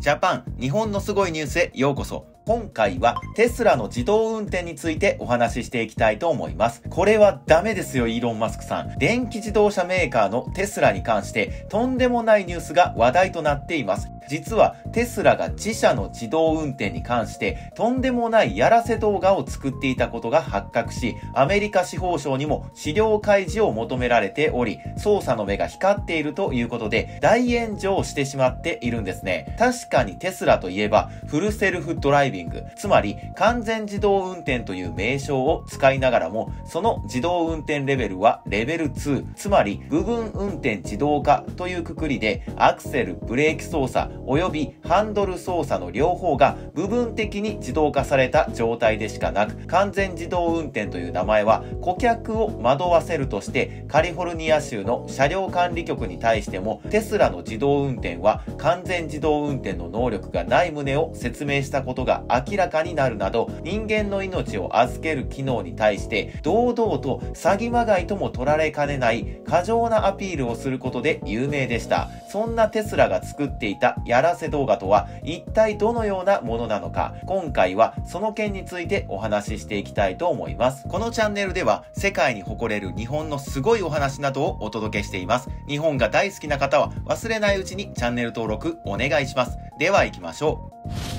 ジャパン日本のすごいニュースへようこそ。今回はテスラの自動運転についてお話ししていきたいと思います。これはダメですよ、イーロン・マスクさん。電気自動車メーカーのテスラに関してとんでもないニュースが話題となっています。実はテスラが自社の自動運転に関してとんでもないやらせ動画を作っていたことが発覚し、アメリカ司法省にも資料開示を求められており、捜査の目が光っているということで大炎上してしまっているんですね。確かにテスラといえばフルセルフドライビング、つまり完全自動運転という名称を使いながらも、その自動運転レベルはレベル2、つまり部分運転自動化というくくりでアクセル、ブレーキ操作、及びハンドル操作の両方が部分的に自動化された状態でしかなく、完全自動運転という名前は顧客を惑わせるとしてカリフォルニア州の車両管理局に対してもテスラの自動運転は完全自動運転の能力がない旨を説明したことが明らかになるなど人間の命を預ける機能に対して堂々と詐欺まがいとも取られかねない過剰なアピールをすることで有名でした。そんなテスラが作っていたやらせ動画とは一体どのようなものなのか、今回はその件についてお話ししていきたいと思います。このチャンネルでは世界に誇れる日本のすごいお話などをお届けしています。日本が大好きな方は忘れないうちにチャンネル登録お願いします。では行きましょう。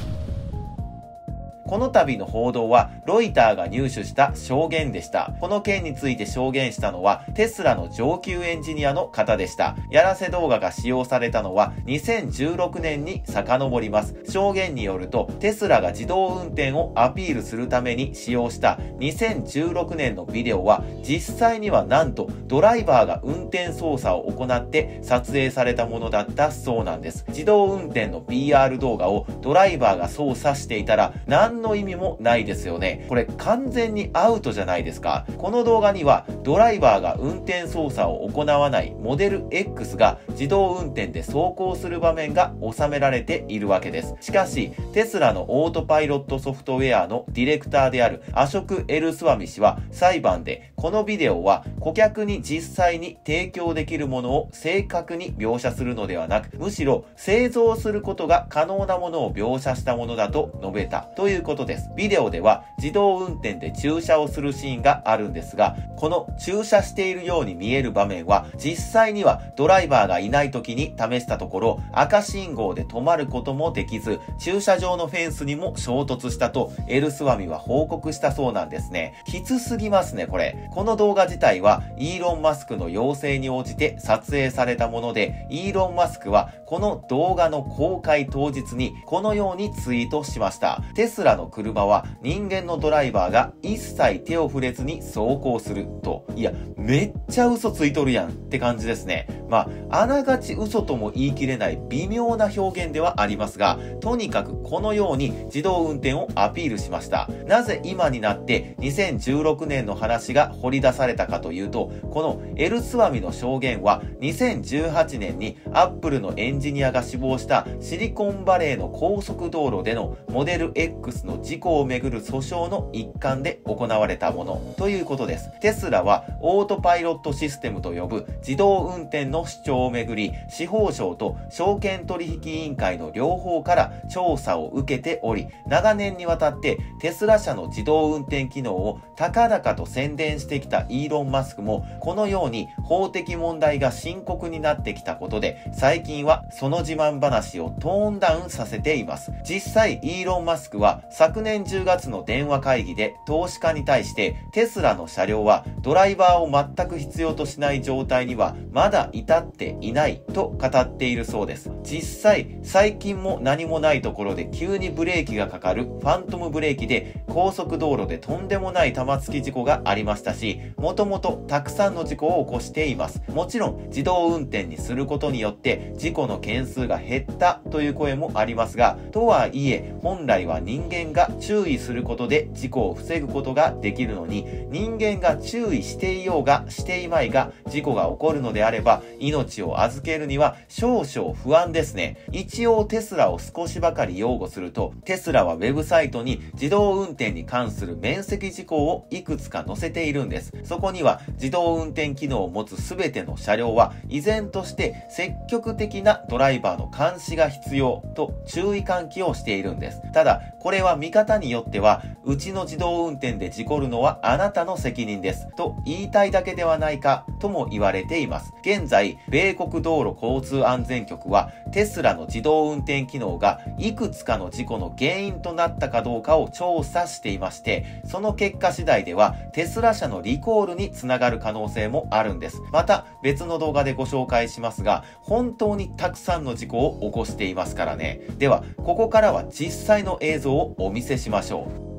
この度の報道はロイターが入手した証言でした。この件について証言したのはテスラの上級エンジニアの方でした。やらせ動画が使用されたのは2016年に遡ります。証言によるとテスラが自動運転をアピールするために使用した2016年のビデオは実際にはなんとドライバーが運転操作を行って撮影されたものだったそうなんです。自動運転の PR 動画をドライバーが操作していたら何の意味もないですよね。これ完全にアウトじゃないですか。この動画にはドライバーが運転操作を行わないモデル X が自動運転で走行する場面が収められているわけです。しかし、テスラのオートパイロットソフトウェアのディレクターであるアショク・エルスワミ氏は裁判でこのビデオは顧客に実際に提供できるものを正確に描写するのではなく、むしろ製造することが可能なものを描写したものだと述べたということことです。ビデオでは自動運転で駐車をするシーンがあるんですが、この駐車しているように見える場面は実際にはドライバーがいない時に試したところ赤信号で止まることもできず、駐車場のフェンスにも衝突したとエルスワミは報告したそうなんですね。きつすぎますね、これ。この動画自体ははイーロン・マスクの要請に応じて撮影されたもので、イーロン・マスクはこの動画の公開当日にこのようにツイートしました。テスラの車は人間のドライバーが一切手を触れずに走行すると。いや、めっちゃ嘘ついとるやんって感じですね。まあ、あながち嘘とも言い切れない微妙な表現ではありますが、とにかくこのように自動運転をアピールしました。なぜ今になって2016年の話が掘り出されたかといういうと、このエルスワミの証言は2018年にアップルのエンジニアが死亡したシリコンバレーの高速道路でのモデル X の事故をめぐる訴訟の一環で行われたものということです。テスラはオートパイロットシステムと呼ぶ自動運転の主張をめぐり、司法省と証券取引委員会の両方から調査を受けており、長年にわたってテスラ社の自動運転機能を高々と宣伝してきたイーロン・マスクスクもこのように法的問題が深刻になってきたことで最近はその自慢話をトーンダウンさせています。実際イーロン・マスクは昨年10月の電話会議で投資家に対してテスラの車両はドライバーを全く必要としない状態にはまだ至っていないと語っているそうです。実際最近も何もないところで急にブレーキがかかるファントムブレーキで高速道路でとんでもない玉突き事故がありましたし、もともとたくさんの事故を起こしています。もちろん自動運転にすることによって事故の件数が減ったという声もありますが、とはいえ本来は人間間が注意することで事故を防ぐことができるのに、人間が注意していようがしていまいが事故が起こるのであれば、命を預けるには少々不安ですね。一応テスラを少しばかり擁護すると、テスラはウェブサイトに自動運転に関する面積事項をいくつか載せているんです。そこには自動運転機能を持つ全ての車両は依然として積極的なドライバーの監視が必要と注意喚起をしているんです。ただ、これは見方によっては、うちの自動運転で事故るのはあなたの責任ですと言いたいだけではないかとも言われています。現在、米国道路交通安全局はテスラの自動運転機能がいくつかの事故の原因となったかどうかを調査していまして、その結果次第ではテスラ社のリコールにつながる可能性もあるんです。また別の動画でご紹介しますが、本当にたくさんの事故を起こしていますからね。では、ここからは実際の映像をお見せしましょう。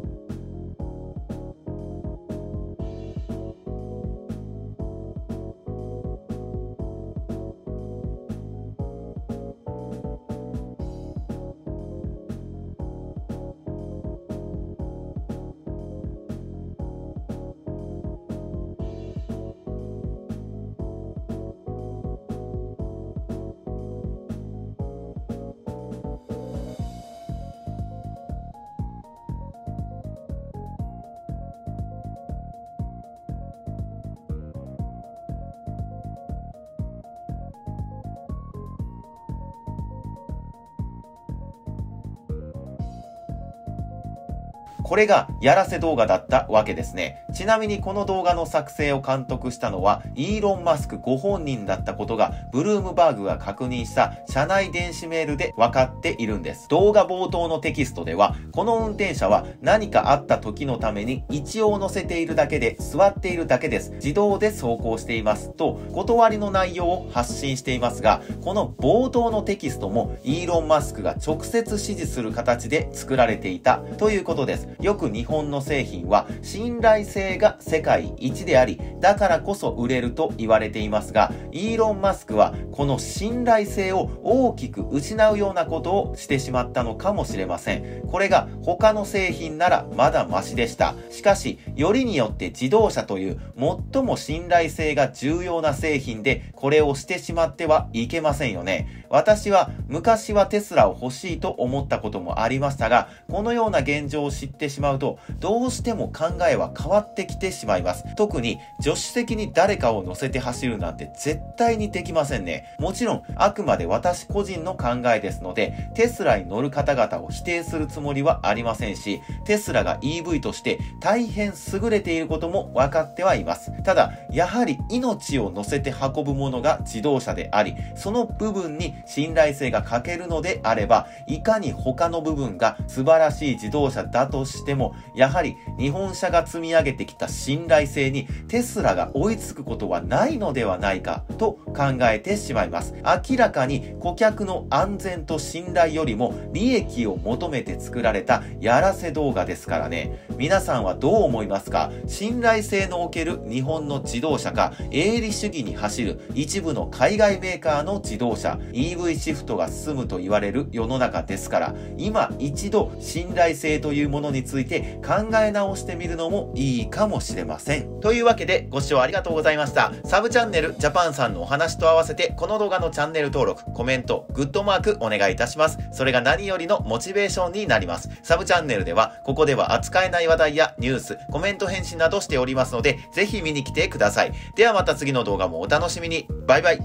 これがやらせ動画だったわけですね。ちなみにこの動画の作成を監督したのは、イーロン・マスクご本人だったことが、ブルームバーグが確認した社内電子メールで分かっているんです。動画冒頭のテキストでは、この運転者は何かあった時のために一応乗せているだけで、座っているだけです。自動で走行しています。と、断りの内容を発信していますが、この冒頭のテキストも、イーロン・マスクが直接指示する形で作られていたということです。よく日本の製品は信頼性が世界一であり、だからこそ売れると言われていますが、イーロン・マスクはこの信頼性を大きく失うようなことをしてしまったのかもしれません。これが他の製品ならまだマシでした。しかし、よりによって自動車という最も信頼性が重要な製品でこれをしてしまってはいけませんよね。私は昔はテスラを欲しいと思ったこともありましたが、このような現状を知ってしまうと、どうしても考えは変わってきてしまいます。特に助手席に誰かを乗せて走るなんて絶対にできませんね。もちろん、あくまで私個人の考えですので、テスラに乗る方々を否定するつもりはありませんし、テスラが EV として大変優れていることも分かってはいます。ただ、やはり命を乗せて運ぶものが自動車であり、その部分に信頼性が欠けるのであれば、いかに他の部分が素晴らしい自動車だとしても、やはり日本車が積み上げてきた信頼性にテスラが追いつくことはないのではないかと考えてしまいます。明らかに顧客の安全と信頼よりも利益を求めて作られたやらせ動画ですからね。皆さんはどう思いますか？信頼性のおける日本の自動車か営利主義に走る一部の海外メーカーの自動車 EV シフトが進むと言われる世の中ですから今一度信頼性というものについて考え直してみるのもいいかもしれません。というわけでご視聴ありがとうございました。サブチャンネルジャパンさんのお話と合わせてこの動画のチャンネル登録、コメント、グッドマークお願いいたします。それが何よりのモチベーションになります。サブチャンネルではここでは扱えない話題やニュース、コメント返信などしておりますのでぜひ見に来てください。ではまた次の動画もお楽しみに。バイバイ。